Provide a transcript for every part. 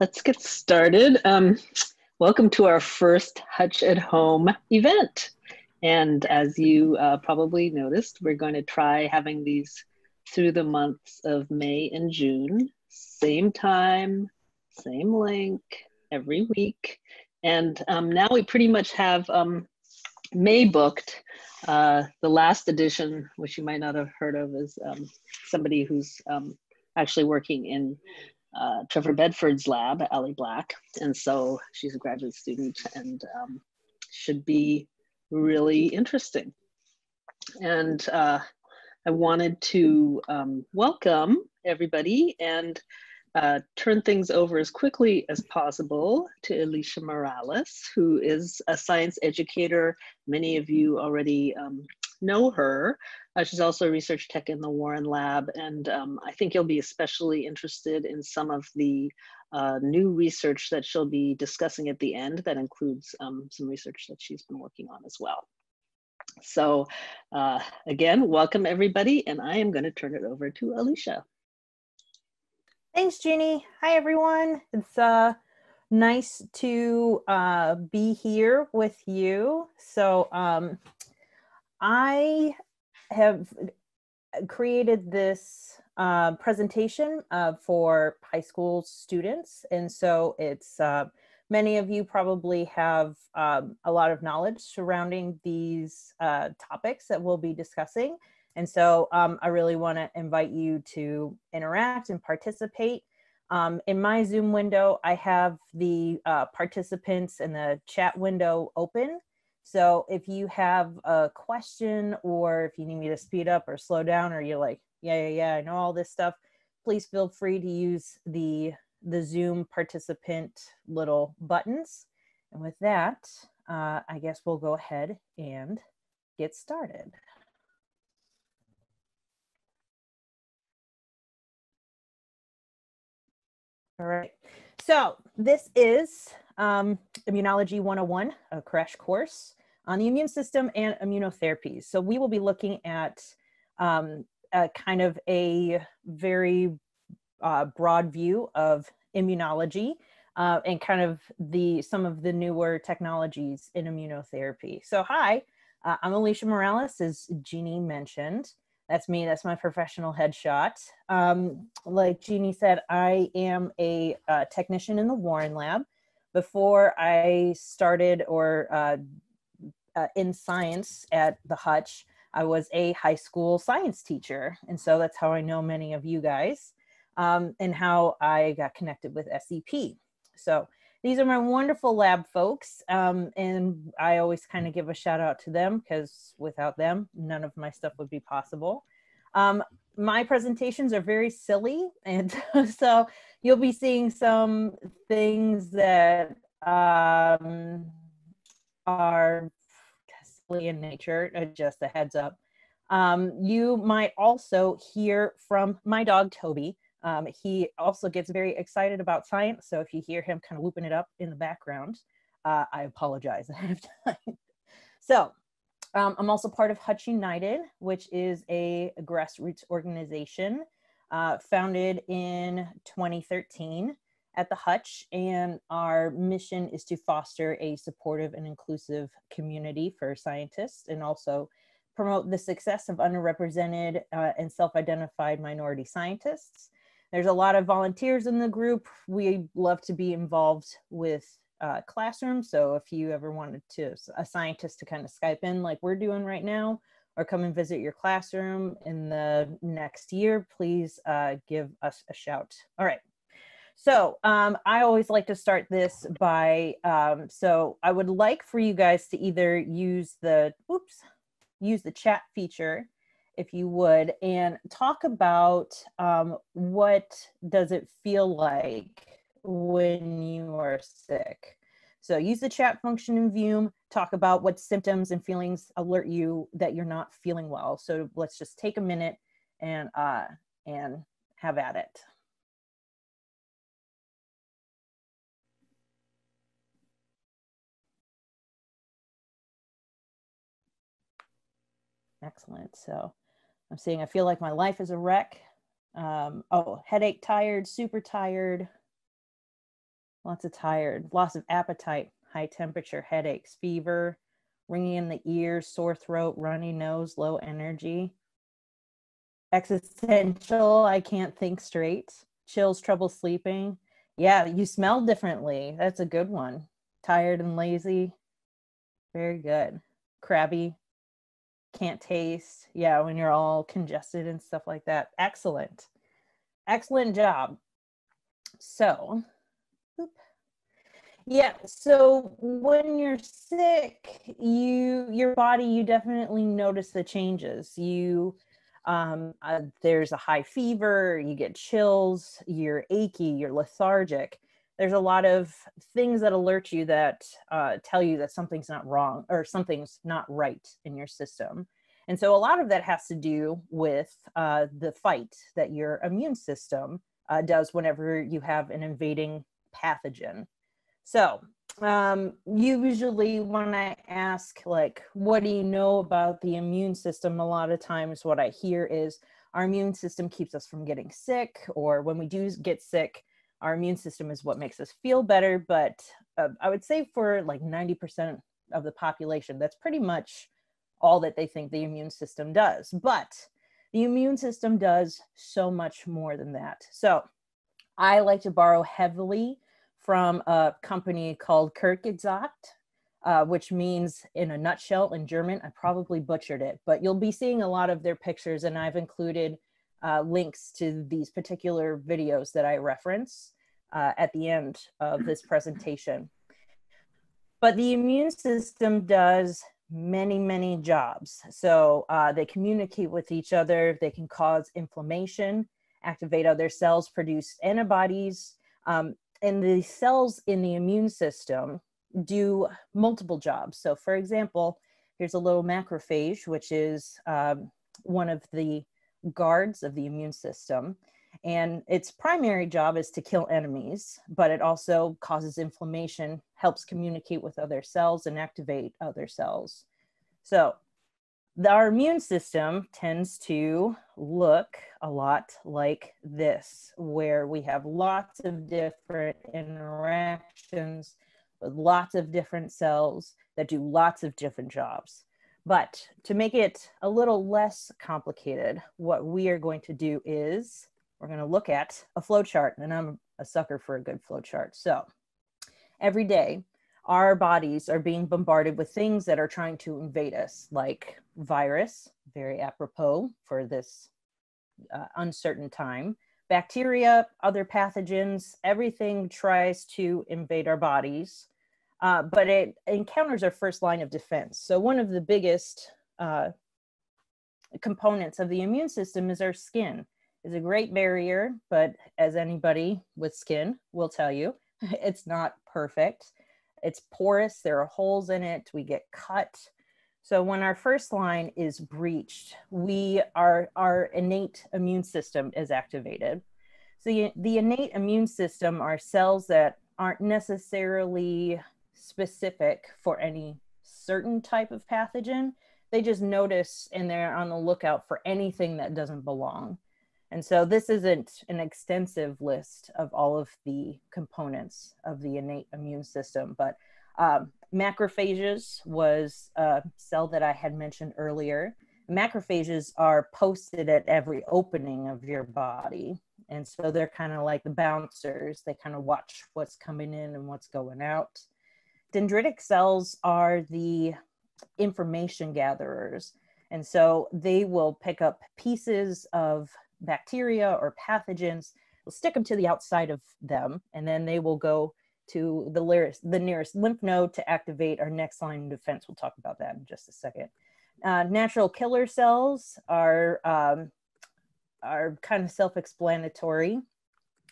Let's get started. Um, welcome to our first Hutch at Home event. And as you uh, probably noticed, we're going to try having these through the months of May and June, same time, same link, every week. And um, now we pretty much have um, May booked. Uh, the last edition, which you might not have heard of, is um, somebody who's um, actually working in uh, Trevor Bedford's lab, Ellie Black. And so she's a graduate student and um, should be really interesting. And uh, I wanted to um, welcome everybody and uh, turn things over as quickly as possible to Alicia Morales, who is a science educator. Many of you already um, know her. Uh, she's also a research tech in the Warren Lab, and um, I think you'll be especially interested in some of the uh, new research that she'll be discussing at the end that includes um, some research that she's been working on as well. So uh, again, welcome everybody, and I am going to turn it over to Alicia. Thanks, Jeannie. Hi, everyone. It's uh, nice to uh, be here with you. So um, I have created this uh, presentation uh, for high school students. And so it's, uh, many of you probably have um, a lot of knowledge surrounding these uh, topics that we'll be discussing. And so um, I really wanna invite you to interact and participate. Um, in my Zoom window, I have the uh, participants and the chat window open. So if you have a question or if you need me to speed up or slow down or you're like, yeah, yeah, yeah, I know all this stuff, please feel free to use the, the Zoom participant little buttons. And with that, uh, I guess we'll go ahead and get started. All right. So this is um, Immunology 101, a crash course on the immune system and immunotherapies. So we will be looking at um, a kind of a very uh, broad view of immunology uh, and kind of the some of the newer technologies in immunotherapy. So hi, uh, I'm Alicia Morales, as Jeannie mentioned. That's me, that's my professional headshot. Um, like Jeannie said, I am a uh, technician in the Warren Lab. Before I started or uh, in science at the Hutch. I was a high school science teacher. And so that's how I know many of you guys um, and how I got connected with SEP. So these are my wonderful lab folks. Um, and I always kind of give a shout out to them because without them, none of my stuff would be possible. Um, my presentations are very silly. And so you'll be seeing some things that um, are in nature, uh, just a heads up. Um, you might also hear from my dog, Toby. Um, he also gets very excited about science. So if you hear him kind of whooping it up in the background, uh, I apologize ahead of time. so um, I'm also part of Hutch United, which is a grassroots organization uh, founded in 2013 at the Hutch, and our mission is to foster a supportive and inclusive community for scientists and also promote the success of underrepresented uh, and self-identified minority scientists. There's a lot of volunteers in the group. We love to be involved with uh, classrooms. So if you ever wanted to, a scientist to kind of Skype in like we're doing right now, or come and visit your classroom in the next year, please uh, give us a shout. All right. So um, I always like to start this by, um, so I would like for you guys to either use the, oops, use the chat feature if you would, and talk about um, what does it feel like when you are sick. So use the chat function in Zoom, talk about what symptoms and feelings alert you that you're not feeling well. So let's just take a minute and, uh, and have at it. Excellent. So I'm seeing, I feel like my life is a wreck. Um, oh, headache, tired, super tired, lots of tired, loss of appetite, high temperature, headaches, fever, ringing in the ears, sore throat, runny nose, low energy. Existential, I can't think straight. Chills, trouble sleeping. Yeah, you smell differently. That's a good one. Tired and lazy. Very good. Crabby. Can't taste. Yeah, when you're all congested and stuff like that. Excellent. Excellent job. So, yeah. So when you're sick, you your body you definitely notice the changes. You um, uh, there's a high fever, you get chills, you're achy, you're lethargic. There's a lot of things that alert you that uh, tell you that something's not wrong or something's not right in your system. And so a lot of that has to do with uh, the fight that your immune system uh, does whenever you have an invading pathogen. So, um, usually when I ask, like, what do you know about the immune system? A lot of times, what I hear is our immune system keeps us from getting sick, or when we do get sick, our immune system is what makes us feel better. But uh, I would say for like 90% of the population, that's pretty much all that they think the immune system does. But the immune system does so much more than that. So I like to borrow heavily from a company called Kurzgesagt, uh, which means in a nutshell in German. I probably butchered it, but you'll be seeing a lot of their pictures, and I've included uh, links to these particular videos that I reference uh, at the end of this presentation. But the immune system does many, many jobs. So uh, they communicate with each other, they can cause inflammation, activate other cells, produce antibodies. Um, and the cells in the immune system do multiple jobs. So, for example, here's a little macrophage, which is um, one of the guards of the immune system. And its primary job is to kill enemies, but it also causes inflammation, helps communicate with other cells, and activate other cells. So, our immune system tends to look a lot like this, where we have lots of different interactions with lots of different cells that do lots of different jobs. But to make it a little less complicated, what we are going to do is we're going to look at a flow chart, and I'm a sucker for a good flow chart. So every day, our bodies are being bombarded with things that are trying to invade us, like virus, very apropos for this uh, uncertain time, bacteria, other pathogens, everything tries to invade our bodies, uh, but it encounters our first line of defense. So, one of the biggest uh, components of the immune system is our skin. It's a great barrier, but as anybody with skin will tell you, it's not perfect it's porous, there are holes in it, we get cut. So when our first line is breached, we are our innate immune system is activated. So the innate immune system are cells that aren't necessarily specific for any certain type of pathogen. They just notice and they're on the lookout for anything that doesn't belong. And so this isn't an extensive list of all of the components of the innate immune system, but um, macrophages was a cell that I had mentioned earlier. Macrophages are posted at every opening of your body. And so they're kind of like the bouncers. They kind of watch what's coming in and what's going out. Dendritic cells are the information gatherers. And so they will pick up pieces of bacteria or pathogens, will stick them to the outside of them, and then they will go to the nearest, the nearest lymph node to activate our next line of defense. We'll talk about that in just a second. Uh, natural killer cells are um, are kind of self-explanatory.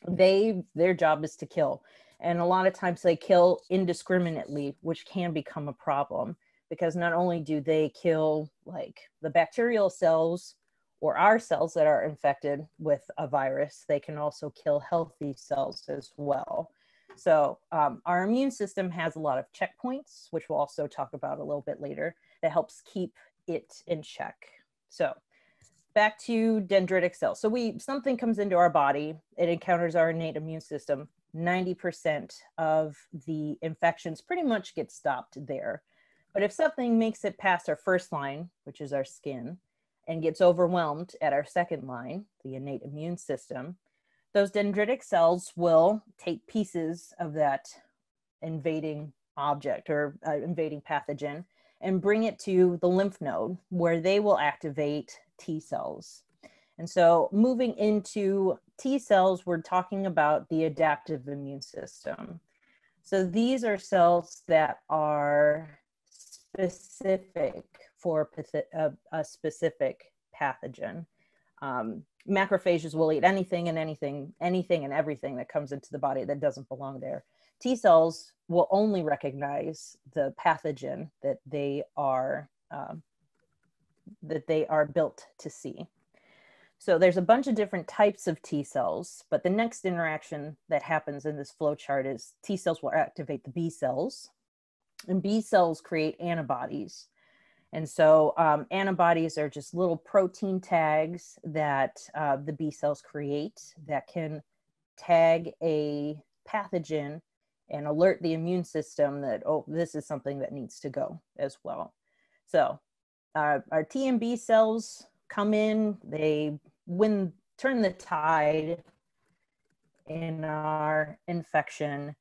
They their job is to kill, and a lot of times they kill indiscriminately, which can become a problem because not only do they kill like the bacterial cells or our cells that are infected with a virus, they can also kill healthy cells as well. So um, our immune system has a lot of checkpoints, which we'll also talk about a little bit later, that helps keep it in check. So back to dendritic cells. So we something comes into our body, it encounters our innate immune system. 90% of the infections pretty much get stopped there. But if something makes it past our first line, which is our skin, and gets overwhelmed at our second line, the innate immune system, those dendritic cells will take pieces of that invading object or uh, invading pathogen and bring it to the lymph node where they will activate T cells. And so moving into T cells, we're talking about the adaptive immune system. So these are cells that are specific for a, a specific pathogen. Um, macrophages will eat anything and anything, anything and everything that comes into the body that doesn't belong there. T cells will only recognize the pathogen that they are um, that they are built to see. So there's a bunch of different types of T cells, but the next interaction that happens in this flow chart is T cells will activate the B cells, and B cells create antibodies. And so um, antibodies are just little protein tags that uh, the B cells create that can tag a pathogen and alert the immune system that, oh, this is something that needs to go as well. So uh, our T and B cells come in, they win, turn the tide in our infection.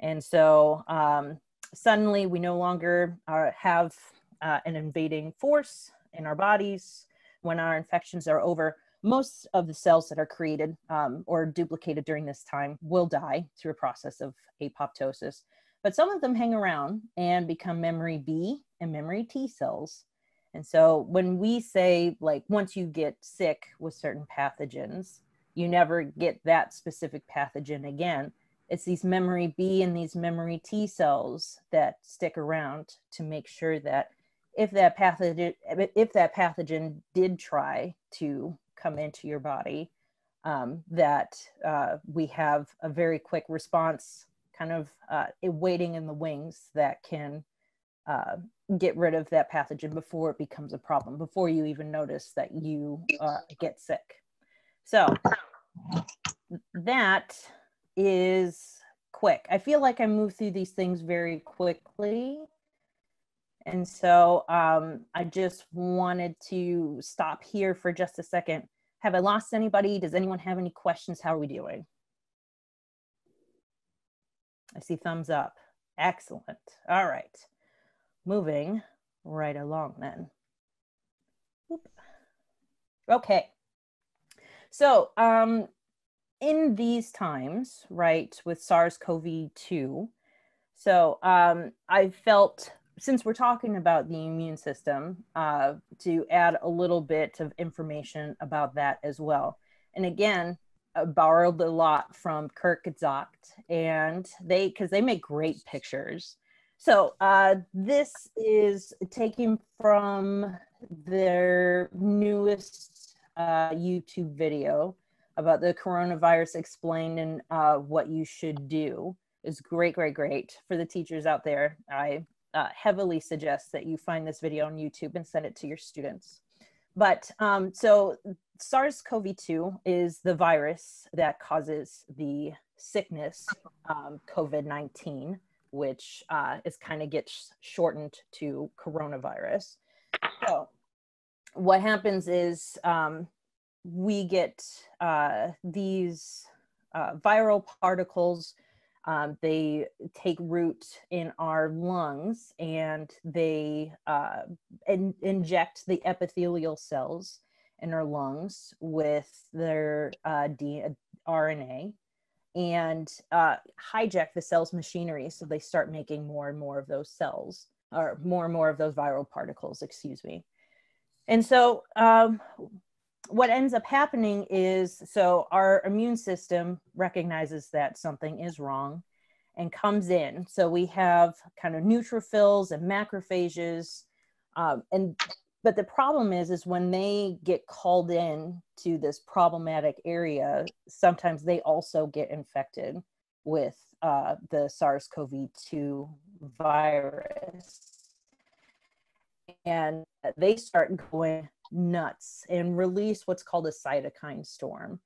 And so um, suddenly we no longer uh, have uh, an invading force in our bodies. When our infections are over, most of the cells that are created um, or duplicated during this time will die through a process of apoptosis. But some of them hang around and become memory B and memory T cells. And so when we say, like, once you get sick with certain pathogens, you never get that specific pathogen again. It's these memory B and these memory T cells that stick around to make sure that if that pathogen if that pathogen did try to come into your body, um, that uh, we have a very quick response, kind of uh, waiting in the wings that can uh, get rid of that pathogen before it becomes a problem, before you even notice that you uh, get sick. So that is quick. I feel like I move through these things very quickly. And so um, I just wanted to stop here for just a second. Have I lost anybody? Does anyone have any questions? How are we doing? I see thumbs up. Excellent. All right moving right along then. Okay. So um, in these times, right, with SARS-CoV-2, so um, I felt, since we're talking about the immune system, uh, to add a little bit of information about that as well. And again, I borrowed a lot from Kirk Kurzgesagt, and they, because they make great pictures. So uh, this is taken from their newest uh, YouTube video about the coronavirus explained and uh, what you should do. is great, great, great for the teachers out there. I uh, heavily suggest that you find this video on YouTube and send it to your students. But um, so SARS-CoV-2 is the virus that causes the sickness um, COVID-19 which uh, is kind of gets shortened to coronavirus. So what happens is um, we get uh, these uh, viral particles. Um, they take root in our lungs and they uh, in- inject the epithelial cells in our lungs with their uh, RNA and uh, hijack the cell's machinery so they start making more and more of those cells or more and more of those viral particles excuse me. And so um, what ends up happening is so our immune system recognizes that something is wrong and comes in. So we have kind of neutrophils and macrophages um, and but the problem is is when they get called in to this problematic area sometimes they also get infected with uh, the sars-cov-2 virus and they start going nuts and release what's called a cytokine storm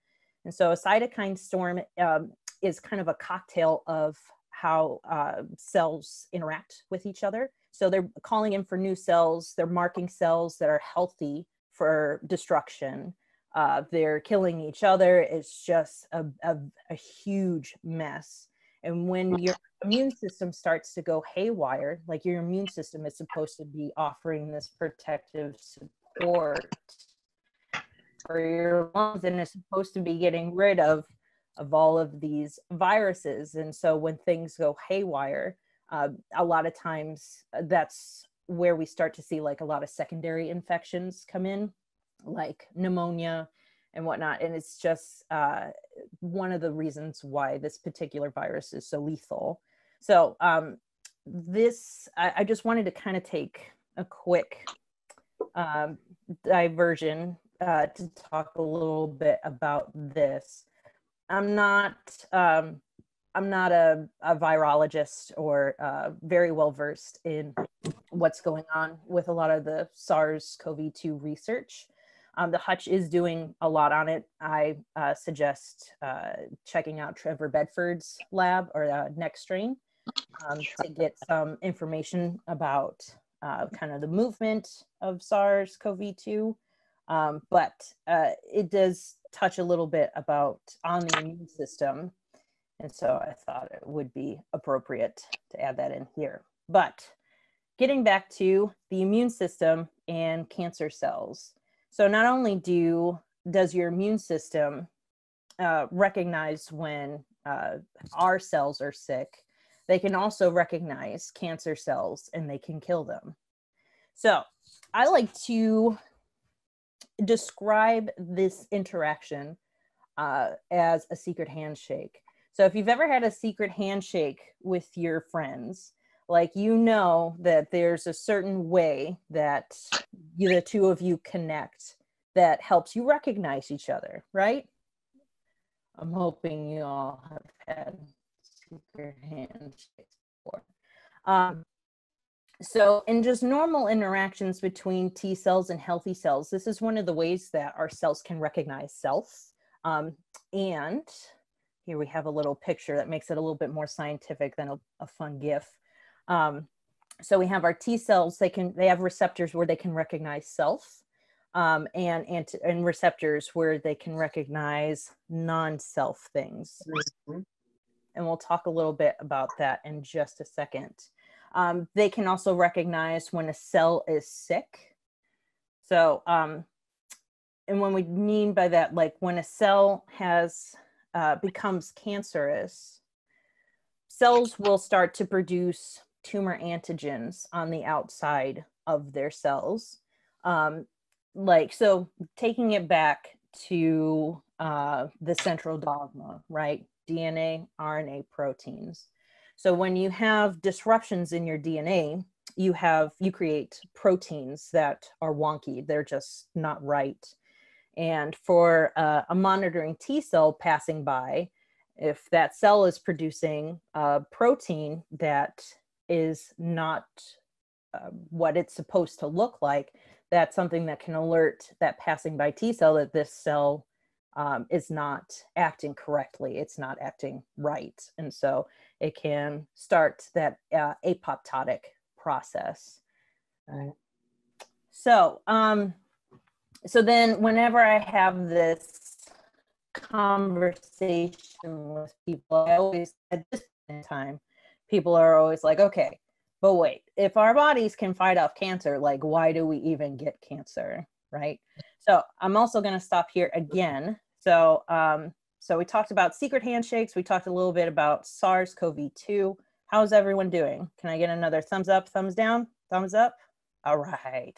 And so a cytokine storm um, is kind of a cocktail of how uh, cells interact with each other. So they're calling in for new cells, they're marking cells that are healthy for destruction. Uh, they're killing each other. It's just a, a, a huge mess. And when your immune system starts to go haywire, like your immune system is supposed to be offering this protective support for your lungs and is supposed to be getting rid of of all of these viruses. And so when things go haywire, uh, a lot of times uh, that's where we start to see like a lot of secondary infections come in, like pneumonia and whatnot. And it's just uh, one of the reasons why this particular virus is so lethal. So um, this, I, I, just wanted to kind of take a quick um, diversion uh, to talk a little bit about this. I'm not um, I'm not a, a virologist or uh, very well versed in what's going on with a lot of the SARS-CoV-2 research. Um, the Hutch is doing a lot on it. I uh, suggest uh, checking out Trevor Bedford's lab or uh, NextStrain um, to get some information about uh, kind of the movement of SARS-CoV-2 um, but uh, it does touch a little bit about on the immune system. And so I thought it would be appropriate to add that in here. But getting back to the immune system and cancer cells. So not only do does your immune system uh, recognize when uh, our cells are sick, they can also recognize cancer cells and they can kill them. So I like to describe this interaction uh, as a secret handshake. So if you've ever had a secret handshake with your friends, like you know that there's a certain way that you, the two of you connect that helps you recognize each other, right? I'm hoping you all have had secret handshakes before. Um, so, in just normal interactions between T cells and healthy cells, this is one of the ways that our cells can recognize self. Um, and here we have a little picture that makes it a little bit more scientific than a, a fun GIF. Um, so we have our T cells, they can they have receptors where they can recognize self um, and, and, and receptors where they can recognize non-self things. Mm-hmm. And we'll talk a little bit about that in just a second. Um, they can also recognize when a cell is sick. So, um, and when we mean by that, like when a cell has uh, becomes cancerous, cells will start to produce tumor antigens on the outside of their cells. Um, like so, taking it back to uh, the central dogma, right? DNA, RNA, proteins. So when you have disruptions in your DNA, you have you create proteins that are wonky. They're just not right. And for uh, a monitoring T cell passing by, if that cell is producing a protein that is not uh, what it's supposed to look like, that's something that can alert that passing by T cell that this cell um, is not acting correctly. It's not acting right. And so it can start that uh, apoptotic process. Right. So, um, so then whenever I have this conversation with people, I always, at this time, people are always like, okay, but wait, if our bodies can fight off cancer, like, why do we even get cancer? Right. So I'm also going to stop here again. So, um, so we talked about secret handshakes. We talked a little bit about SARS-CoV-2. How's everyone doing? Can I get another thumbs up, thumbs down, thumbs up? All right.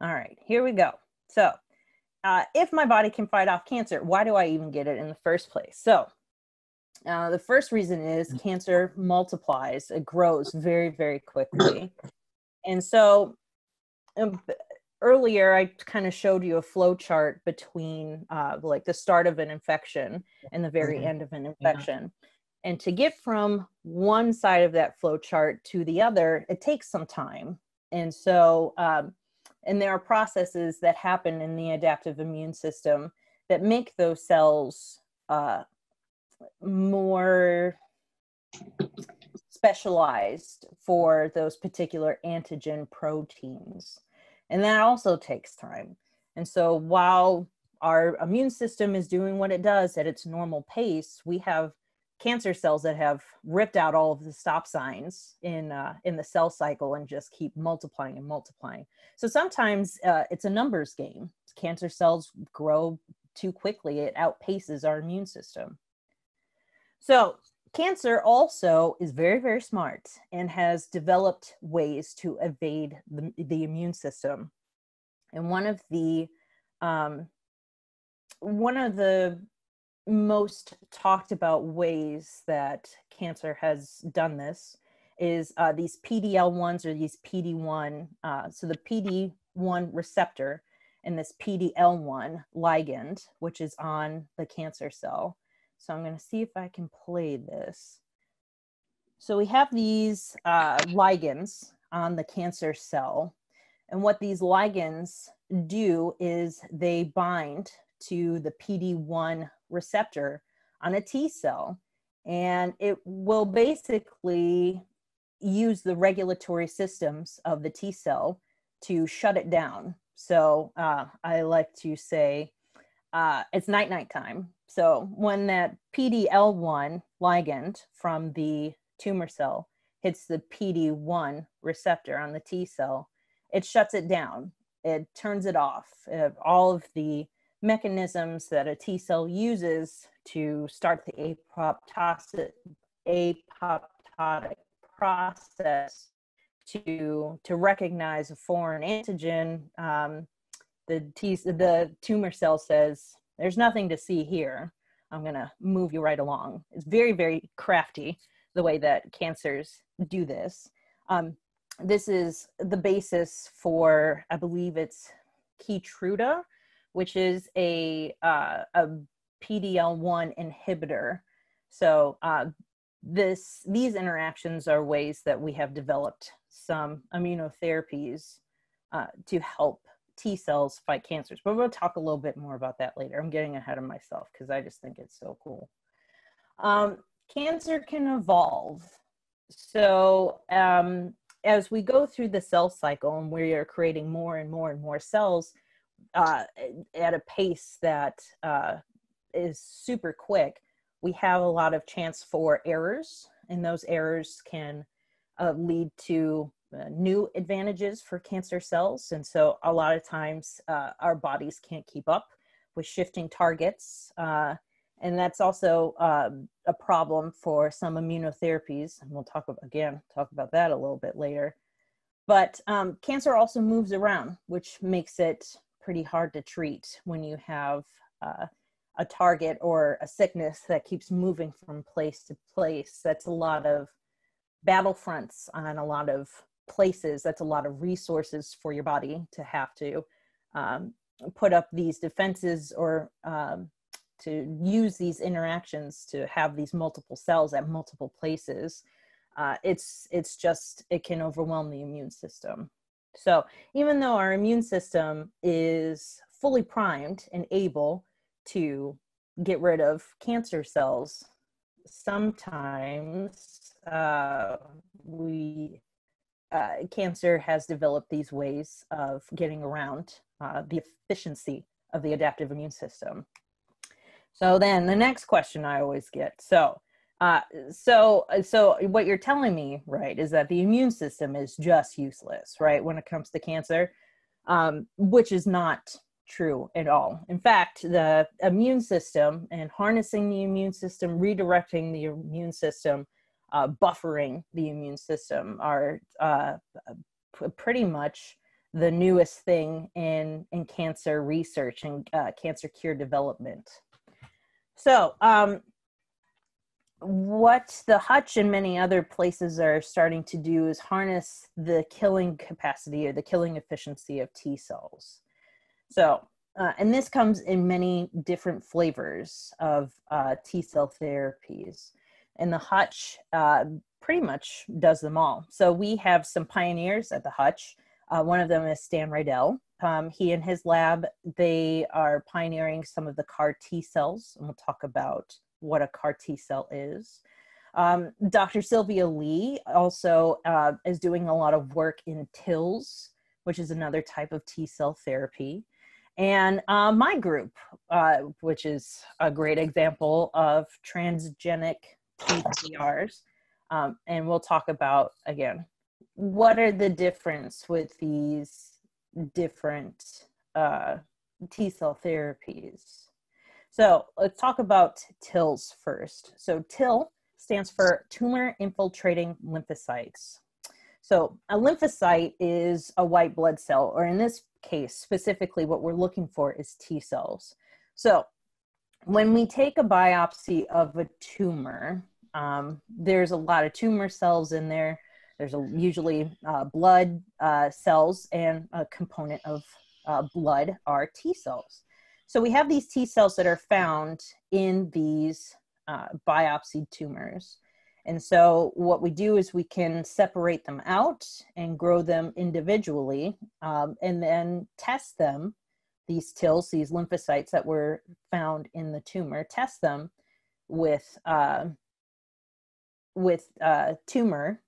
All right, here we go. So uh, if my body can fight off cancer, why do I even get it in the first place? So uh, the first reason is cancer multiplies, it grows very, very quickly. And so um, earlier I kind of showed you a flow chart between uh, like the start of an infection and the very mm-hmm. end of an infection. Yeah. And to get from one side of that flow chart to the other, it takes some time. And so, um, and there are processes that happen in the adaptive immune system that make those cells uh, more specialized for those particular antigen proteins. And that also takes time. And so while our immune system is doing what it does at its normal pace, we have cancer cells that have ripped out all of the stop signs in uh, in the cell cycle and just keep multiplying and multiplying. So sometimes uh, it's a numbers game. Cancer cells grow too quickly; it outpaces our immune system. So cancer also is very very smart and has developed ways to evade the, the immune system. And one of the um, one of the most talked about ways that cancer has done this is uh, these PD-L1s or these PD-1. Uh, so the PD-1 receptor and this PD-L1 ligand, which is on the cancer cell. So I'm going to see if I can play this. So we have these uh, ligands on the cancer cell. And what these ligands do is they bind to the PD1 receptor on a T cell. And it will basically use the regulatory systems of the T cell to shut it down. So uh, I like to say uh, it's night night time. So when that PDL1 ligand from the tumor cell hits the PD1 receptor on the T cell, it shuts it down. It turns it off. All of the mechanisms that a T cell uses to start the apoptotic, apoptotic process to to recognize a foreign antigen. Um, the T the tumor cell says, "There's nothing to see here. I'm going to move you right along." It's very very crafty the way that cancers do this. Um, this is the basis for, I believe it's Keytruda, which is a uh, a PDL1 inhibitor. So uh, this these interactions are ways that we have developed some immunotherapies uh, to help T cells fight cancers. But we'll talk a little bit more about that later. I'm getting ahead of myself because I just think it's so cool. Um, cancer can evolve. So um, as we go through the cell cycle and we are creating more and more and more cells, uh, at a pace that uh, is super quick, we have a lot of chance for errors, and those errors can uh, lead to uh, new advantages for cancer cells. And so, a lot of times, uh, our bodies can't keep up with shifting targets. Uh, and that's also um, a problem for some immunotherapies. And we'll talk about, again, talk about that a little bit later. But um, cancer also moves around, which makes it pretty hard to treat when you have uh, a target or a sickness that keeps moving from place to place. That's a lot of battlefronts on a lot of places. That's a lot of resources for your body to have to um, put up these defenses or um, to use these interactions to have these multiple cells at multiple places. Uh, it's it's just it can overwhelm the immune system. So even though our immune system is fully primed and able to get rid of cancer cells, sometimes uh, we uh, cancer has developed these ways of getting around uh, the efficiency of the adaptive immune system. So then the next question I always get so uh, so, uh, so what you're telling me, right, is that the immune system is just useless, right, when it comes to cancer, um, which is not true at all. In fact, the immune system and harnessing the immune system, redirecting the immune system, uh, buffering the immune system are uh, p- pretty much the newest thing in in cancer research and uh, cancer cure development. So, um, what the Hutch and many other places are starting to do is harness the killing capacity or the killing efficiency of T cells. So, uh, and this comes in many different flavors of uh, T cell therapies. And the Hutch uh, pretty much does them all. So we have some pioneers at the Hutch. Uh, one of them is Stan Riddell. Um, he and his lab, they are pioneering some of the CAR T cells, and we'll talk about what a CAR T cell is. Um, Dr. Sylvia Lee also uh, is doing a lot of work in TILs, which is another type of T cell therapy. And uh, my group, uh, which is a great example of transgenic TCRs. Um, and we'll talk about, again, what are the difference with these different uh, T cell therapies? So let's talk about TILs first. So TIL stands for tumor infiltrating lymphocytes. So a lymphocyte is a white blood cell, or in this case, specifically what we're looking for is T cells. So when we take a biopsy of a tumor, um, there's a lot of tumor cells in there. There's a, usually uh, blood uh, cells and a component of uh, blood are T cells. So we have these T cells that are found in these uh, biopsied tumors. And so what we do is we can separate them out and grow them individually um, and then test them, these TILs, these lymphocytes that were found in the tumor, test them with, uh, with uh, tumor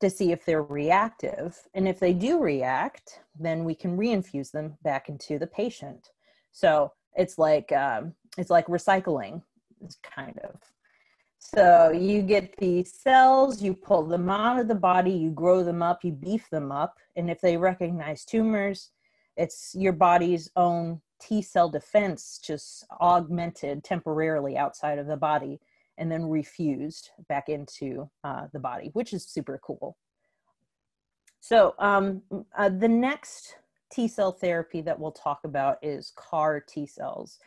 to see if they're reactive. And if they do react, then we can reinfuse them back into the patient. So it's like, um, it's like recycling, kind of so you get these cells, you pull them out of the body, you grow them up, you beef them up. And if they recognize tumors, it's your body's own T cell defense just augmented temporarily outside of the body and then refused back into uh, the body, which is super cool. So um, uh, the next T cell therapy that we'll talk about is CAR T cells.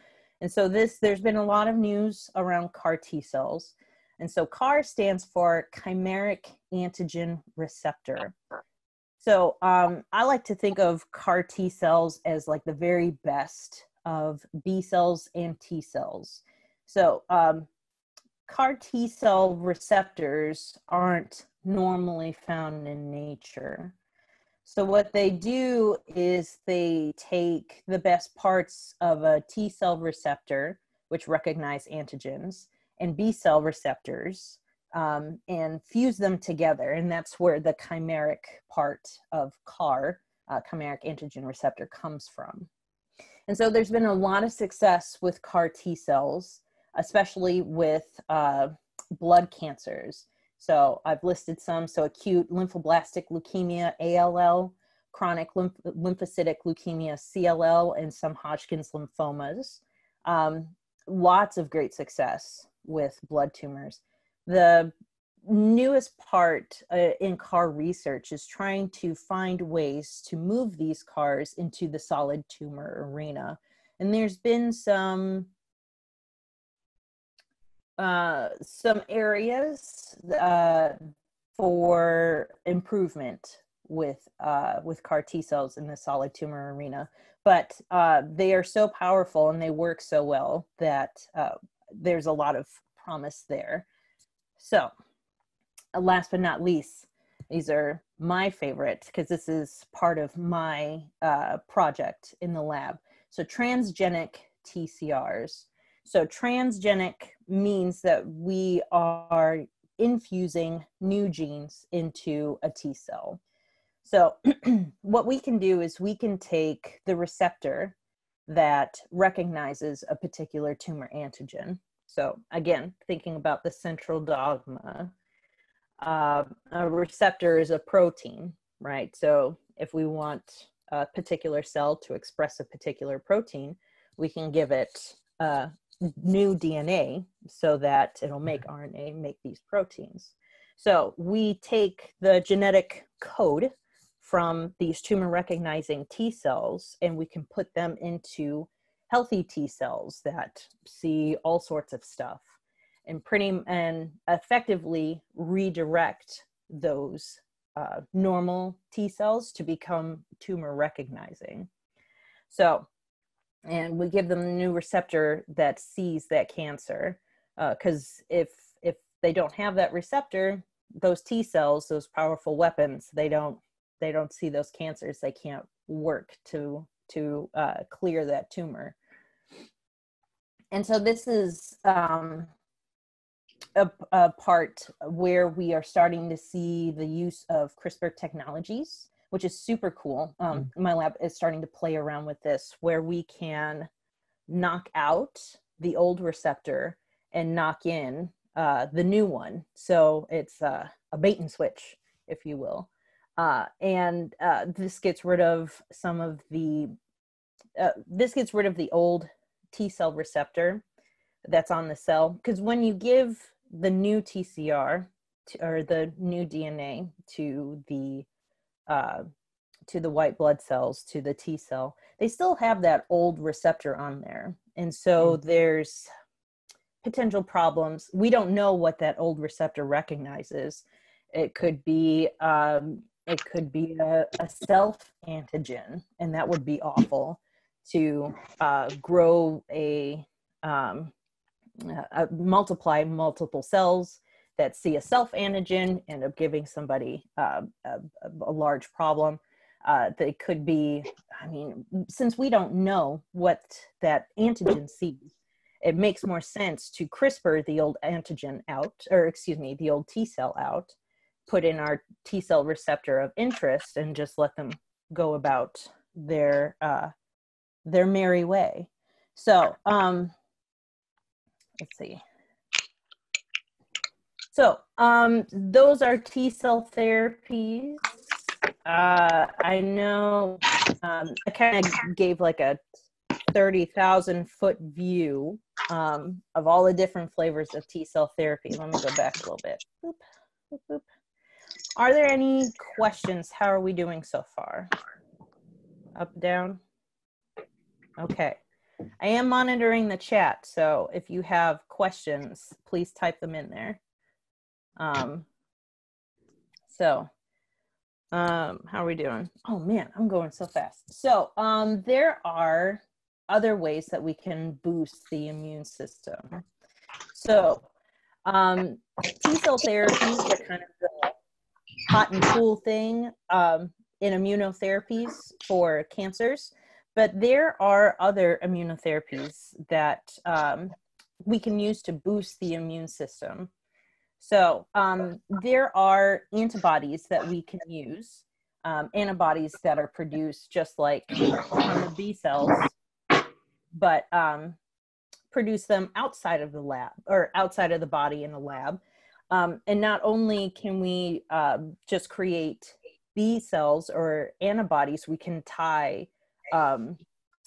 And so this, there's been a lot of news around CAR T cells. And so CAR stands for chimeric antigen receptor. So um, I like to think of CAR T cells as like the very best of B cells and T cells. So um, CAR T cell receptors aren't normally found in nature. So what they do is they take the best parts of a T cell receptor, which recognize antigens, and B cell receptors um, and fuse them together. And that's where the chimeric part of CAR, uh, chimeric antigen receptor, comes from. And so there's been a lot of success with CAR T cells, especially with uh, blood cancers. So I've listed some. So acute lymphoblastic leukemia, ALL, chronic lymph- lymphocytic leukemia, CLL, and some Hodgkin's lymphomas. Um, lots of great success with blood tumors. The newest part uh, in CAR research is trying to find ways to move these CARs into the solid tumor arena. And there's been some uh, some areas uh, for improvement with uh, with CAR T cells in the solid tumor arena, but uh, they are so powerful and they work so well that uh, there's a lot of promise there. So, uh, last but not least, these are my favorite because this is part of my uh, project in the lab. So, transgenic TCRs. So, transgenic means that we are infusing new genes into a T cell. So, what we can do is we can take the receptor that recognizes a particular tumor antigen. So, again, thinking about the central dogma, uh, a receptor is a protein, right? So, if we want a particular cell to express a particular protein, we can give it uh, new DNA so that it'll make. RNA make these proteins. So, we take the genetic code from these tumor recognizing T cells and we can put them into healthy T cells that see all sorts of stuff and pretty and effectively redirect those uh, normal T cells to become tumor recognizing. So, and we give them a new receptor that sees that cancer because uh, if if they don't have that receptor, those T cells, those powerful weapons, they don't they don't see those cancers, they can't work to to uh, clear that tumor. And so this is um, a, a part where we are starting to see the use of CRISPR technologies, which is super cool. Um, mm-hmm. My lab is starting to play around with this, where we can knock out the old receptor and knock in uh, the new one. So it's uh, a bait and switch, if you will. Uh, and uh, this gets rid of some of the uh, this gets rid of the old T cell receptor that's on the cell because when you give the new TCR to, or the new DNA to the uh, to the white blood cells to the T cell, they still have that old receptor on there, and so mm-hmm. there's potential problems. We don't know what that old receptor recognizes. It could be um, it could be a, a self antigen, and that would be awful to uh, grow a, um, a multiply multiple cells that see a self antigen end up giving somebody uh, a, a, large problem. Uh, they could be, I mean, since we don't know what that antigen sees, it makes more sense to CRISPR the old antigen out, or excuse me, the old T cell out, put in our T cell receptor of interest, and just let them go about their uh, their merry way. So, um, let's see. So, um, those are T cell therapies. Uh, I know um, I kind of gave like a 30,000 foot view um, of all the different flavors of T cell therapy. Let me go back a little bit. Are there any questions? How are we doing so far? Up, down? Okay. I am monitoring the chat, so if you have questions, please type them in there. Um, so, um, how are we doing? Oh man, I'm going so fast. So, um, there are other ways that we can boost the immune system. So, um, T cell therapies are kind of the hot and cool thing um, in immunotherapies for cancers. But there are other immunotherapies that um, we can use to boost the immune system. So um, there are antibodies that we can use, um, antibodies that are produced just like the B cells, but um, produce them outside of the lab or outside of the body in the lab. Um, and not only can we uh, just create B cells or antibodies, we can tie um,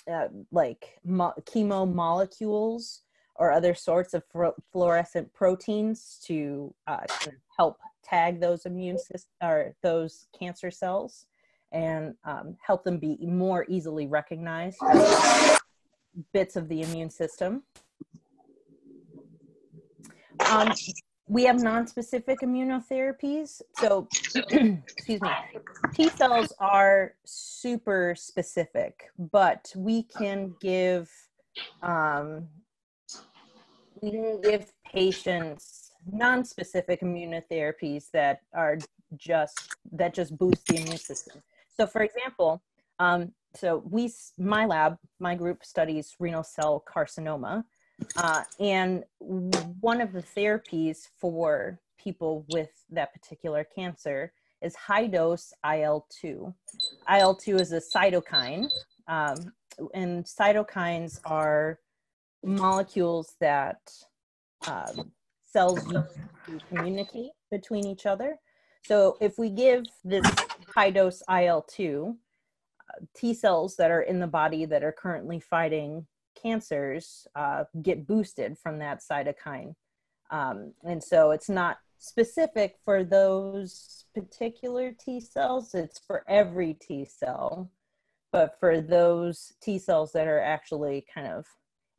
uh, like mo- chemo molecules or other sorts of fluorescent proteins to uh, help tag those immune system or those cancer cells and um, help them be more easily recognized bits of the immune system. Um, we have non-specific immunotherapies. So, excuse me, T cells are super specific, but we can give um, we can give patients non-specific immunotherapies that are just that just boost the immune system. So, for example, um, so we my lab, my group studies renal cell carcinoma uh, and one of the therapies for people with that particular cancer is high dose IL 2. IL 2 is a cytokine, um, and cytokines are molecules that um, cells use to communicate between each other. So if we give this high dose IL 2, uh, T cells that are in the body that are currently fighting cancers uh, get boosted from that cytokine. Um, and so it's not specific for those particular T cells, it's for every T cell. But for those T cells that are actually kind of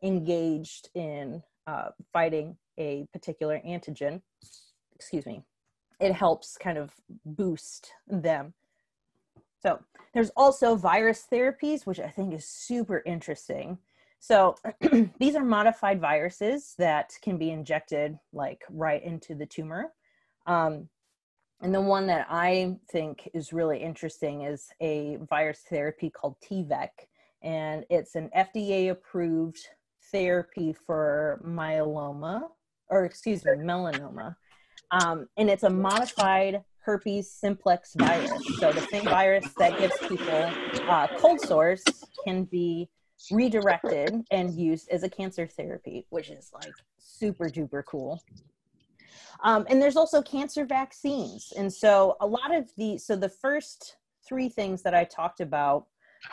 engaged in uh, fighting a particular antigen, excuse me, it helps kind of boost them. So there's also virus therapies, which I think is super interesting. So these are modified viruses that can be injected like right into the tumor. Um, and the one that I think is really interesting is a virus therapy called TVEC, and it's an FDA approved therapy for myeloma, or excuse me, melanoma. Um, and it's a modified herpes simplex virus. So the same virus that gives people uh, cold sores can be redirected and used as a cancer therapy, which is like super duper cool. Um, and there's also cancer vaccines. And so a lot of the, so the first three things that I talked about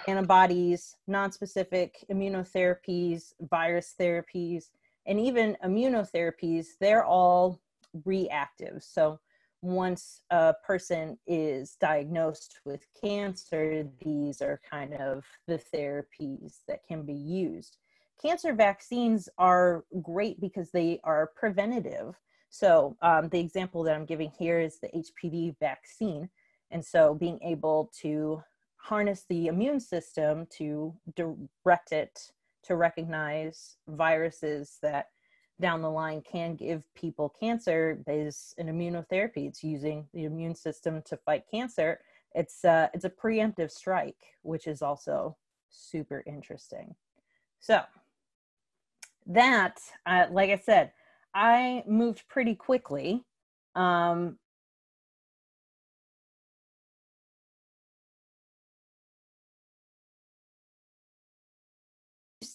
antibodies, nonspecific immunotherapies, virus therapies, and even immunotherapies, they're all reactive. So once a person is diagnosed with cancer, these are kind of the therapies that can be used. Cancer vaccines are great because they are preventative. So um, the example that I'm giving here is the HPV vaccine. And so being able to harness the immune system to direct it to recognize viruses that down the line can give people cancer is an immunotherapy. It's using the immune system to fight cancer. It's uh, it's a preemptive strike, which is also super interesting. So that, uh, like I said, I moved pretty quickly. Um,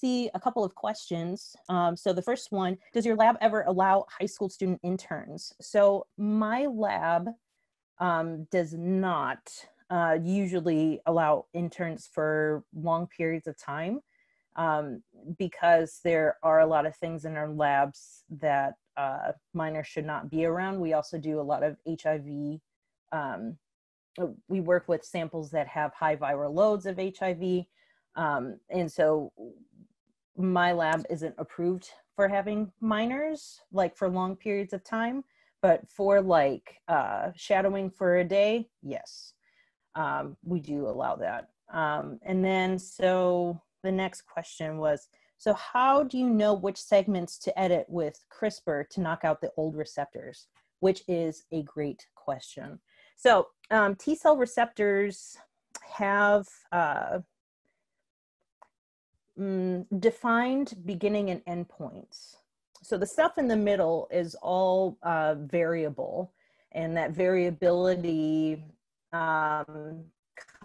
see a couple of questions. Um, so the first one, does your lab ever allow high school student interns? So my lab um, does not uh, usually allow interns for long periods of time um, because there are a lot of things in our labs that uh, minors should not be around. We also do a lot of HIV. Um, we work with samples that have high viral loads of HIV. Um, and so my lab isn't approved for having minors like for long periods of time, but for like uh, shadowing for a day, yes, um, we do allow that. Um, and then so the next question was, so how do you know which segments to edit with CRISPR to knock out the old receptors? Which is a great question. So um, T cell receptors have uh, mm, defined beginning and end points. So the stuff in the middle is all uh, variable, and that variability um,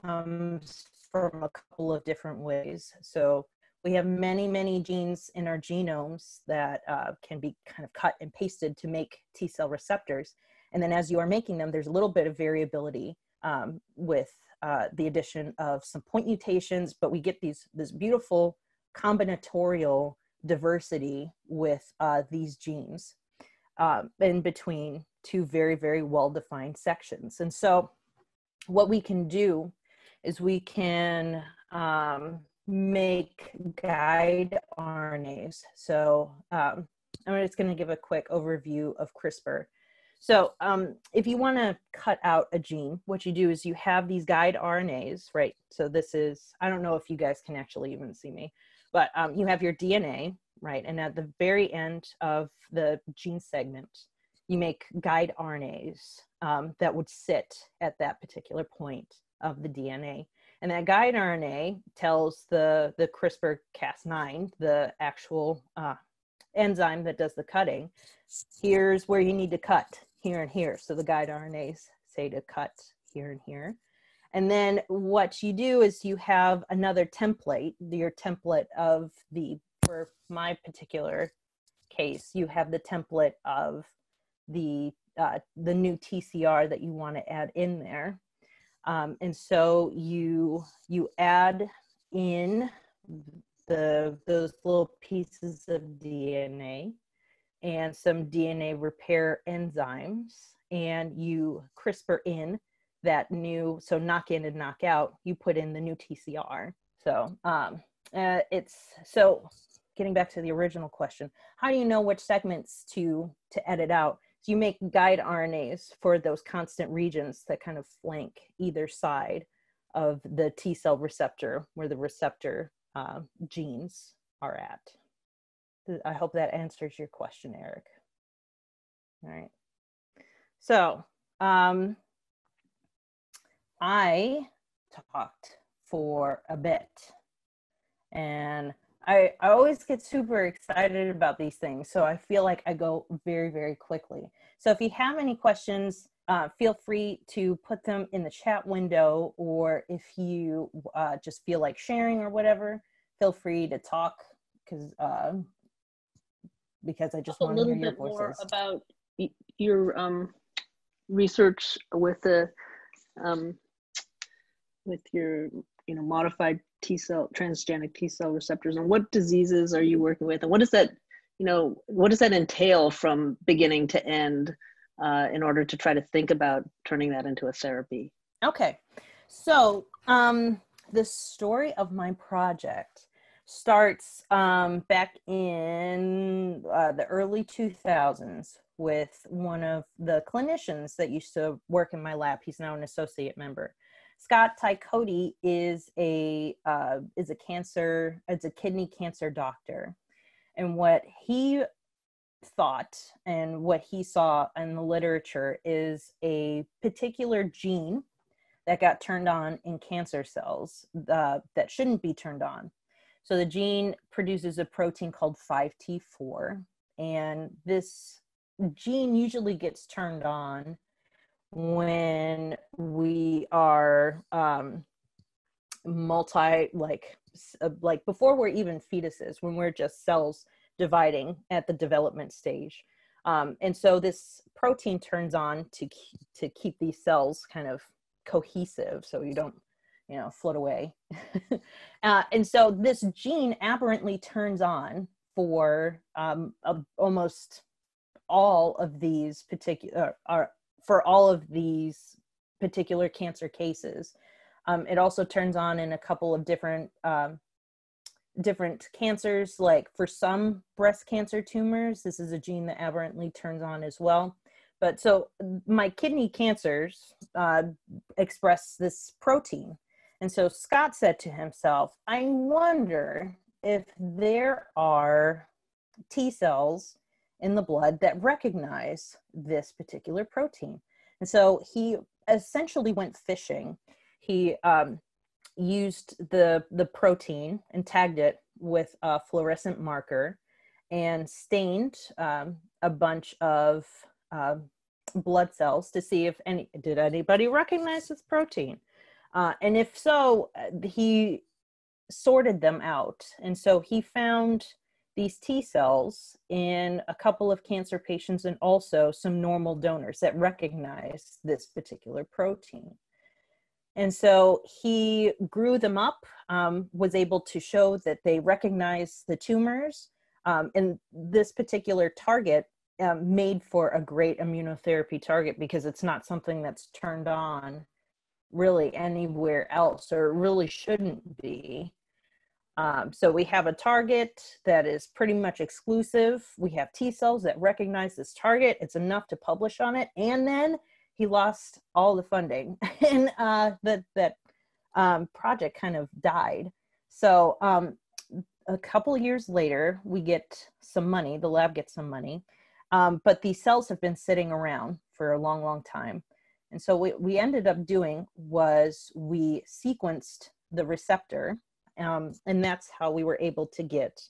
comes from a couple of different ways. So we have many, many genes in our genomes that uh, can be kind of cut and pasted to make T cell receptors. And then as you are making them, there's a little bit of variability um, with uh, the addition of some point mutations, but we get these this beautiful combinatorial diversity with uh, these genes um, in between two very, very well-defined sections. And so what we can do is we can um, make guide RNAs. So um, I'm just going to give a quick overview of CRISPR. So um, if you want to cut out a gene, what you do is you have these guide RNAs, right? So this is, I don't know if you guys can actually even see me, but um, you have your DNA, right? And at the very end of the gene segment, you make guide RNAs um, that would sit at that particular point of the DNA. And that guide RNA tells the, the CRISPR Cas9, the actual uh, enzyme that does the cutting, here's where you need to cut, here and here. So the guide RNAs say to cut here and here. And then what you do is you have another template, your template of the, for my particular case, you have the template of the, uh, the new TCR that you want to add in there. Um, and so you you add in the those little pieces of DNA and some DNA repair enzymes, and you CRISPR in that new so knock in and knock out. You put in the new TCR. So um, uh, it's so getting back to the original question how do you know which segments to to edit out so you make guide RNAs for those constant regions that kind of flank either side of the T cell receptor where the receptor uh, genes are at. I hope that answers your question, Eric. All right. So um, I talked for a bit and I, I always get super excited about these things. So I feel like I go very, very quickly. So if you have any questions, uh, feel free to put them in the chat window, or if you uh, just feel like sharing or whatever, feel free to talk because uh, because I just want to hear your voices. More about your um, research with the um, with your you know modified T cell transgenic T cell receptors and what diseases are you working with and what does that you know what does that entail from beginning to end uh, in order to try to think about turning that into a therapy? Okay, so um, the story of my project starts um, back in uh, the early 2000s with one of the clinicians that used to work in my lab. He's now an associate member. Scott Tykody is a uh, is a cancer, it's a kidney cancer doctor, and what he thought and what he saw in the literature is a particular gene that got turned on in cancer cells uh, that shouldn't be turned on. So the gene produces a protein called 5T4, and this gene usually gets turned on when we are um, multi like uh, like before we're even fetuses when we're just cells dividing at the development stage. Um, and so this protein turns on to to keep these cells kind of cohesive so you don't you know float away uh, and so this gene aberrantly turns on for um, a, almost all of these particular uh, for all of these particular cancer cases. Um, it also turns on in a couple of different um, different cancers. Like for some breast cancer tumors, this is a gene that aberrantly turns on as well. But so my kidney cancers uh, express this protein. And so Scott said to himself, I wonder if there are T cells in the blood that recognize this particular protein. And so he essentially went fishing. He um, used the the protein and tagged it with a fluorescent marker and stained um, a bunch of uh, blood cells to see if any did anybody recognize this protein. Uh, and if so, uh, he sorted them out. And so he found these T cells in a couple of cancer patients and also some normal donors that recognize this particular protein. And so he grew them up, um, was able to show that they recognize the tumors. Um, and this particular target um, made for a great immunotherapy target because it's not something that's turned on really anywhere else or really shouldn't be. Um, so we have a target that is pretty much exclusive. We have T cells that recognize this target. It's enough to publish on it. And then he lost all the funding and uh, that, that um, project kind of died. So um, a couple years later, we get some money, the lab gets some money, um, but these cells have been sitting around for a long, long time. And so what we ended up doing was we sequenced the receptor um, and that's how we were able to get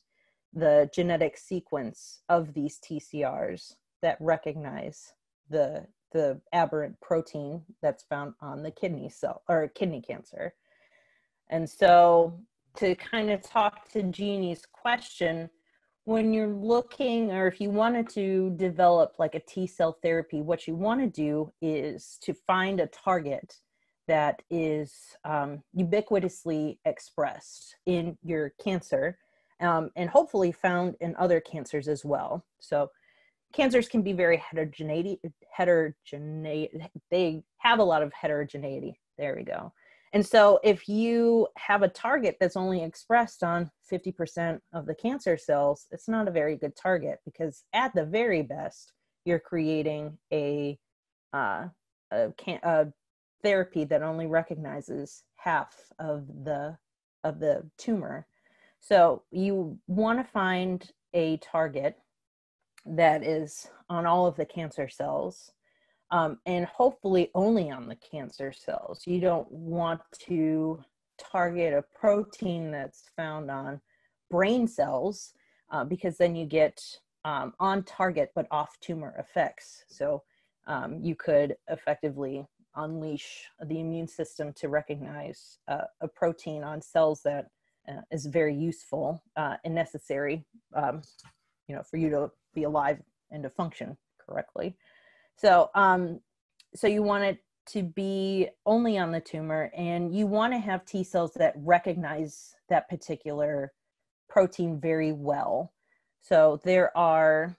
the genetic sequence of these TCRs that recognize the the aberrant protein that's found on the kidney cell or kidney cancer. And so to kind of talk to Jeannie's question, when you're looking or if you wanted to develop like a T cell therapy, what you want to do is to find a target that is um, ubiquitously expressed in your cancer um, and hopefully found in other cancers as well. So cancers can be very heterogeneity, heterogeneity, they have a lot of heterogeneity. There we go. And so if you have a target that's only expressed on 50% of the cancer cells, it's not a very good target because at the very best, you're creating a, uh, a, can- a therapy that only recognizes half of the of the tumor. So you want to find a target that is on all of the cancer cells um, and hopefully only on the cancer cells. You don't want to target a protein that's found on brain cells uh, because then you get um, on target but off tumor effects. So um, you could effectively unleash the immune system to recognize uh, a protein on cells that uh, is very useful uh, and necessary, um, you know, for you to be alive and to function correctly. So, um, so you want it to be only on the tumor, and you want to have T cells that recognize that particular protein very well. So there are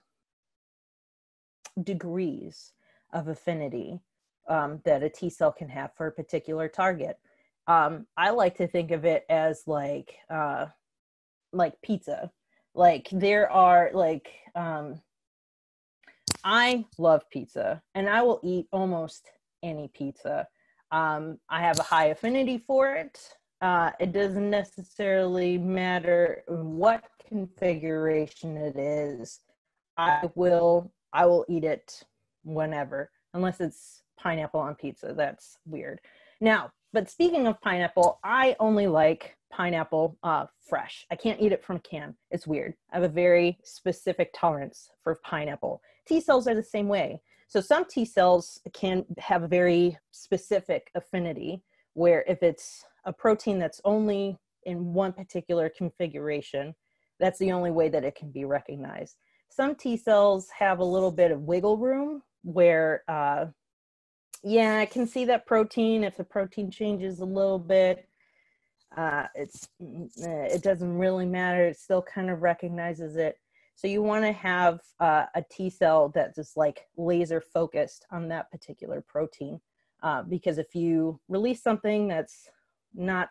degrees of affinity um, that a T cell can have for a particular target. Um, I like to think of it as like uh, like pizza. Like there are like um, I love pizza and I will eat almost any pizza. Um, I have a high affinity for it. Uh, it doesn't necessarily matter what configuration it is. I will I will eat it whenever, unless it's pineapple on pizza. That's weird. Now, but speaking of pineapple, I only like pineapple uh, fresh. I can't eat it from a can. It's weird. I have a very specific tolerance for pineapple. T cells are the same way. So some T cells can have a very specific affinity where if it's a protein that's only in one particular configuration, that's the only way that it can be recognized. Some T cells have a little bit of wiggle room where uh, yeah, I can see that protein. If the protein changes a little bit, uh, it's mm, it doesn't really matter. It still kind of recognizes it. So you want to have uh, a T cell that's just like laser focused on that particular protein, uh, because if you release something that's not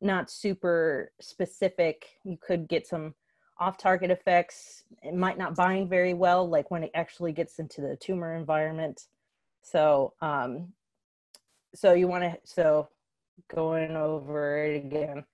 not super specific, you could get some off-target effects. It might not bind very well, like when it actually gets into the tumor environment. So, um, so you want to, so going over it again,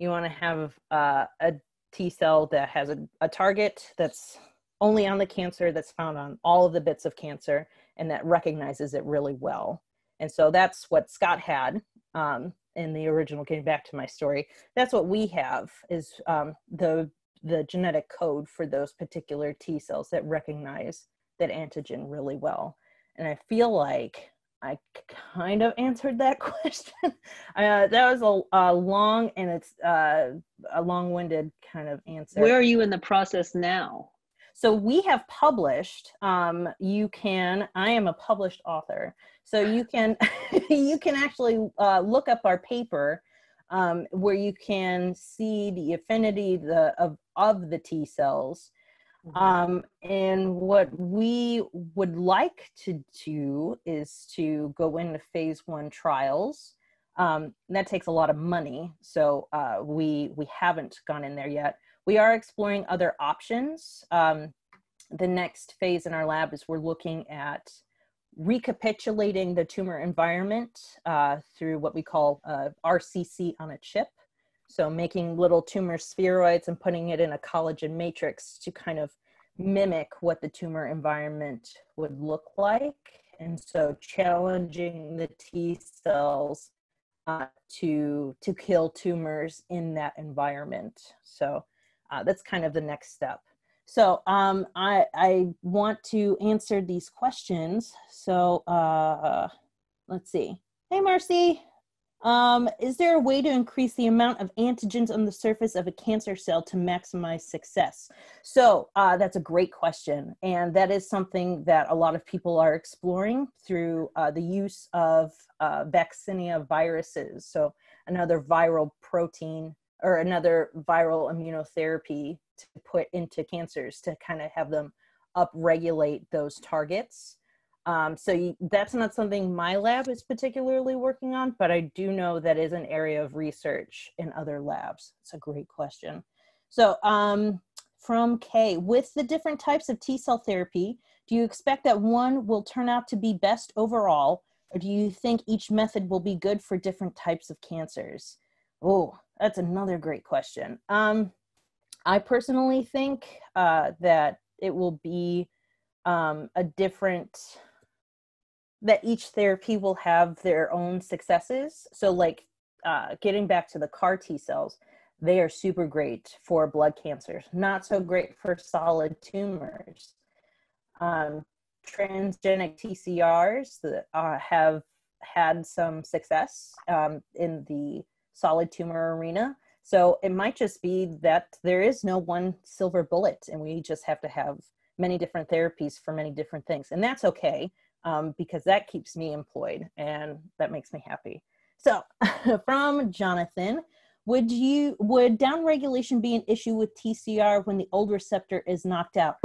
you want to have uh, a T cell that has a, a target that's only on the cancer that's found on all of the bits of cancer and that recognizes it really well. And so that's what Scott had um, in the original. Getting back to my story, that's what we have is um, the the genetic code for those particular T cells that recognize that antigen really well and I feel like I kind of answered that question. uh, that was a, a, long and it's uh, a long-winded kind of answer. Where are you in the process now? So we have published. Um, you can. I am a published author, so you can you can actually uh, look up our paper um, where you can see the affinity the of of the T cells. Um, and what we would like to do is to go into phase one trials. Um, that takes a lot of money, so uh, we we haven't gone in there yet. We are exploring other options. Um, the next phase in our lab is we're looking at recapitulating the tumor environment uh, through what we call uh, RCC on a chip. So making little tumor spheroids and putting it in a collagen matrix to kind of mimic what the tumor environment would look like. And so challenging the T cells uh, to, to kill tumors in that environment. So uh, that's kind of the next step. So um, I, I want to answer these questions. So uh, let's see. Hey, Marcy. Um, is there a way to increase the amount of antigens on the surface of a cancer cell to maximize success? So uh, that's a great question. And that is something that a lot of people are exploring through uh, the use of uh, vaccinia viruses. So another viral protein or another viral immunotherapy to put into cancers to kind of have them upregulate those targets. Um, so you, that's not something my lab is particularly working on, but I do know that is an area of research in other labs. It's a great question. So um, from Kay, with the different types of T cell therapy, do you expect that one will turn out to be best overall, or do you think each method will be good for different types of cancers? Oh, that's another great question. Um, I personally think uh, that it will be um, a different that each therapy will have their own successes. So, like uh, getting back to the CAR T cells, they are super great for blood cancers, not so great for solid tumors. Um, transgenic TCRs that uh, have had some success um, in the solid tumor arena. So it might just be that there is no one silver bullet, and we just have to have many different therapies for many different things. And that's okay um, because that keeps me employed and that makes me happy. So, from Jonathan, would you would downregulation be an issue with TCR when the old receptor is knocked out?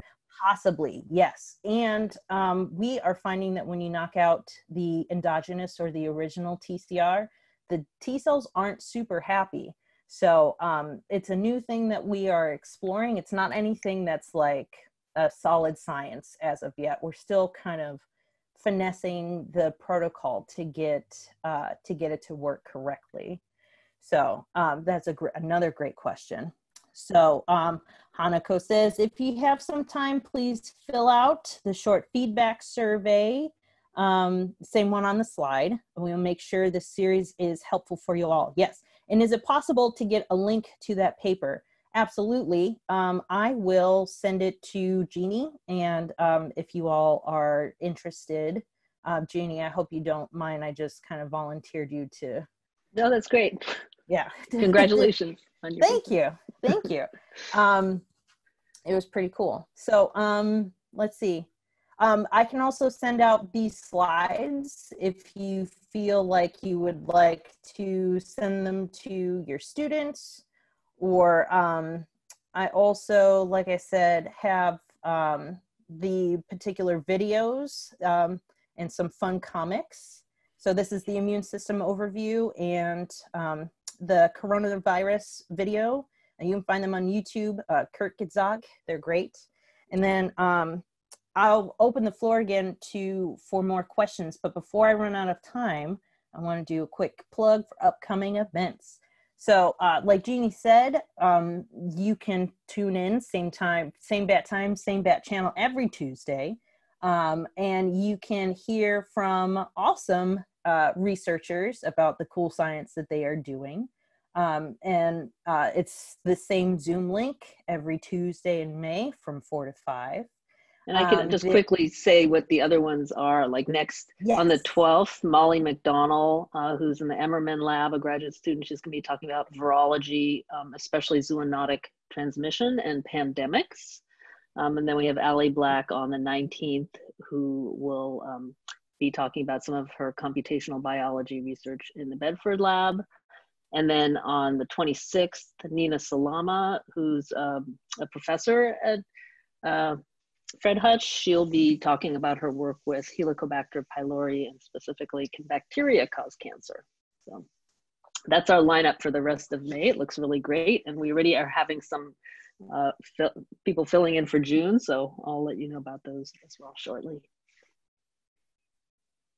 Possibly, yes. And um, we are finding that when you knock out the endogenous or the original TCR, the T cells aren't super happy. So um, it's a new thing that we are exploring. It's not anything that's like a solid science as of yet. We're still kind of finessing the protocol to get uh, to get it to work correctly. So um, that's a gr- another great question. So um, Hanako says, if you have some time, please fill out the short feedback survey. Um, same one on the slide. We'll make sure this series is helpful for you all. Yes. And is it possible to get a link to that paper? Absolutely. Um, I will send it to Jeannie. And um, if you all are interested, uh, Jeannie, I hope you don't mind. I just kind of volunteered you to. No, that's great. Yeah. Congratulations. Thank you. Thank you. Um, it was pretty cool. So um, let's see. Um, I can also send out these slides if you feel like you would like to send them to your students or um, I also, like I said, have um, the particular videos um, and some fun comics. So this is the immune system overview and um, the coronavirus video. And you can find them on YouTube, uh, Kurt Gitzog, they're great. And then um, I'll open the floor again to for more questions. But before I run out of time, I want to do a quick plug for upcoming events. So, uh, like Jeannie said, um, you can tune in same time, same bat time, same bat channel every Tuesday, um, and you can hear from awesome uh, researchers about the cool science that they are doing. Um, and uh, it's the same Zoom link every Tuesday in May from four to five. And I can um, just quickly say what the other ones are. Like next yes. on the 12th, Molly McDonnell, uh, who's in the Emmerman lab, a graduate student, she's going to be talking about virology, um, especially zoonotic transmission and pandemics. Um, and then we have Allie Black on the 19th, who will um, be talking about some of her computational biology research in the Bedford lab. And then on the 26th, Nina Salama, who's um, a professor at uh, Fred Hutch, she'll be talking about her work with Helicobacter pylori and specifically can bacteria cause cancer. So that's our lineup for the rest of May. It looks really great. And we already are having some uh, people filling in for June. So I'll let you know about those as well shortly.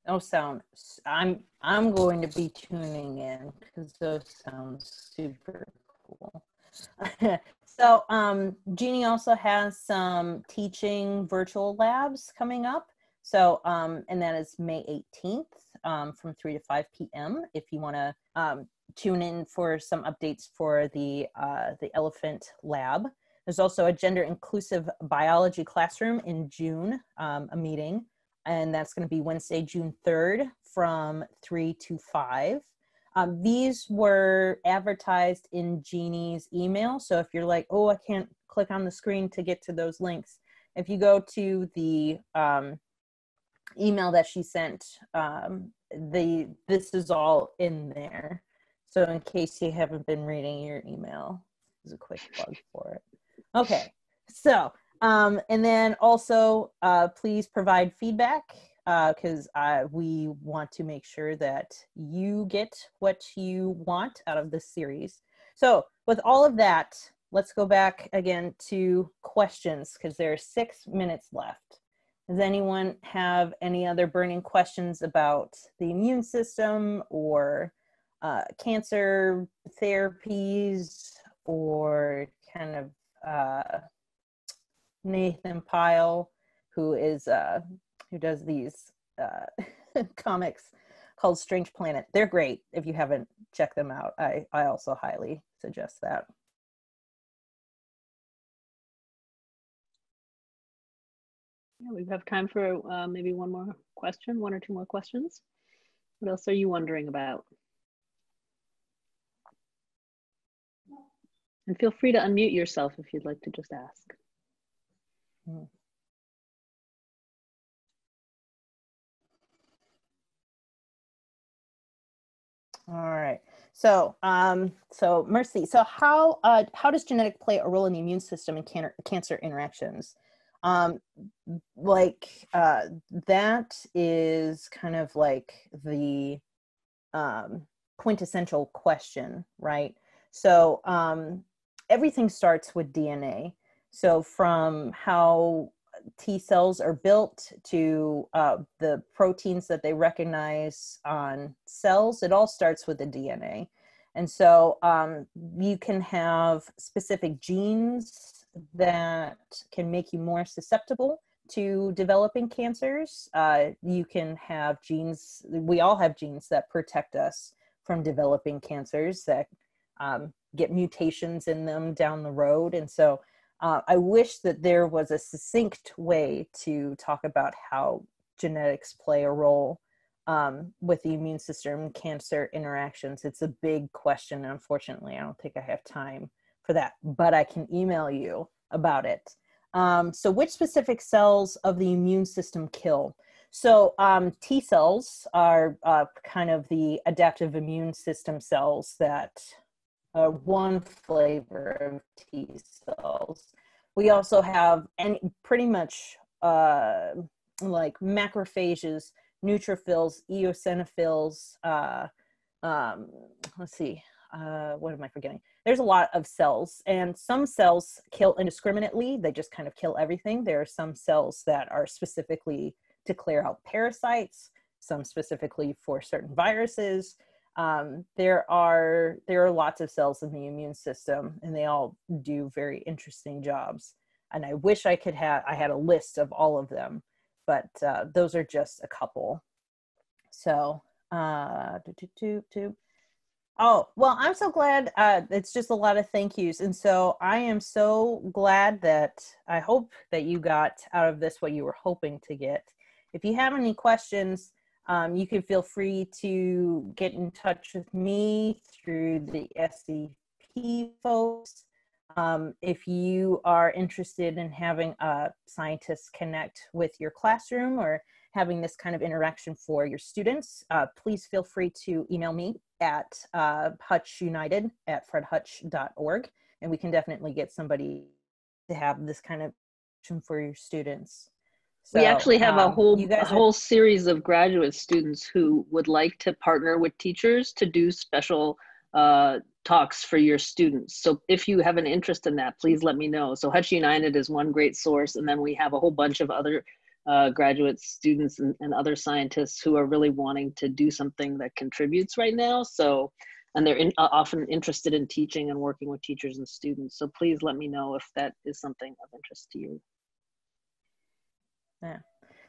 Those sound, I'm, I'm going to be tuning in because those sound super cool. So um, Jeannie also has some teaching virtual labs coming up. So, um, and that is May 18th um, from 3 to 5 p.m. If you want to um, tune in for some updates for the, uh, the elephant lab. There's also a gender inclusive biology classroom in June, um, a meeting, and that's going to be Wednesday, June 3rd from 3 to 5. Um, these were advertised in Jeannie's email. So if you're like, oh, I can't click on the screen to get to those links, if you go to the um, email that she sent, um, the this is all in there. So in case you haven't been reading your email, there's a quick plug for it. Okay, so um, and then also uh, please provide feedback because uh, we want to make sure that you get what you want out of this series. So, with all of that, let's go back again to questions because there are six minutes left. Does anyone have any other burning questions about the immune system or uh, cancer therapies or kind of uh, Nathan Pyle, who is uh, who does these uh, comics called Strange Planet. They're great if you haven't checked them out. I, I also highly suggest that. Yeah, we have time for uh, maybe one more question, one or two more questions. What else are you wondering about? And feel free to unmute yourself if you'd like to just ask. Mm. All right. So, um, so Mercy. So, how uh, how does genetic play a role in the immune system and can- cancer interactions? Um, like uh, that is kind of like the um, quintessential question, right? So, um, everything starts with DNA. So, from how T cells are built to uh, the proteins that they recognize on cells, it all starts with the DNA. And so um, you can have specific genes that can make you more susceptible to developing cancers. Uh, you can have genes, we all have genes that protect us from developing cancers that um, get mutations in them down the road. And so uh, I wish that there was a succinct way to talk about how genetics play a role um, with the immune system cancer interactions. It's a big question. Unfortunately, I don't think I have time for that, but I can email you about it. Um, so, which specific cells of the immune system kill? So, um, T cells are uh, kind of the adaptive immune system cells that uh, one flavor of T cells. We also have any pretty much uh, like macrophages, neutrophils, eosinophils. Uh, um, let's see, uh, what am I forgetting? There's a lot of cells, and some cells kill indiscriminately. They just kind of kill everything. There are some cells that are specifically to clear out parasites, some specifically for certain viruses um, there are there are lots of cells in the immune system and they all do very interesting jobs and i wish i could have i had a list of all of them but uh, those are just a couple. So uh do, do, do, oh well i'm so glad uh it's just a lot of thank yous and so i am so glad that i hope that you got out of this what you were hoping to get. If you have any questions um, you can feel free to get in touch with me through the SCP folks. Um, if you are interested in having a scientist connect with your classroom or having this kind of interaction for your students, uh, please feel free to email me at uh, hutchunited at fredhutch.org, and we can definitely get somebody to have this kind of for your students. So, we actually have um, a whole a whole series of graduate students who would like to partner with teachers to do special uh, talks for your students. So if you have an interest in that, please let me know. So Hutch United is one great source, and then we have a whole bunch of other uh, graduate students and, and other scientists who are really wanting to do something that contributes right now. So, and they're in, uh, often interested in teaching and working with teachers and students. So please let me know if that is something of interest to you. Yeah.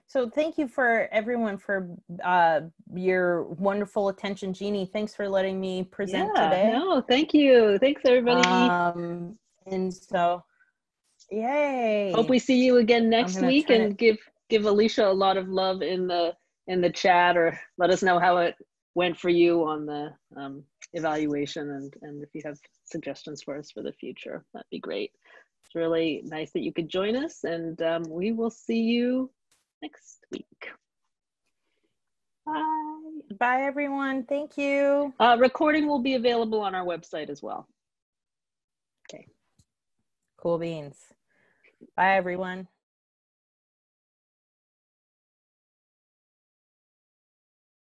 So thank you for everyone for uh, your wonderful attention, Jeannie. Thanks for letting me present yeah, today. No, thank you. Thanks everybody. Um, and so, yay! Hope we see you again next week, and give give Alicia a lot of love in the in the chat, or let us know how it went for you on the um, evaluation, and and if you have suggestions for us for the future, that'd be great. It's really nice that you could join us, and um, we will see you next week. Bye. Bye, everyone. Thank you. Uh, recording will be available on our website as well. Okay. Cool beans. Bye, everyone.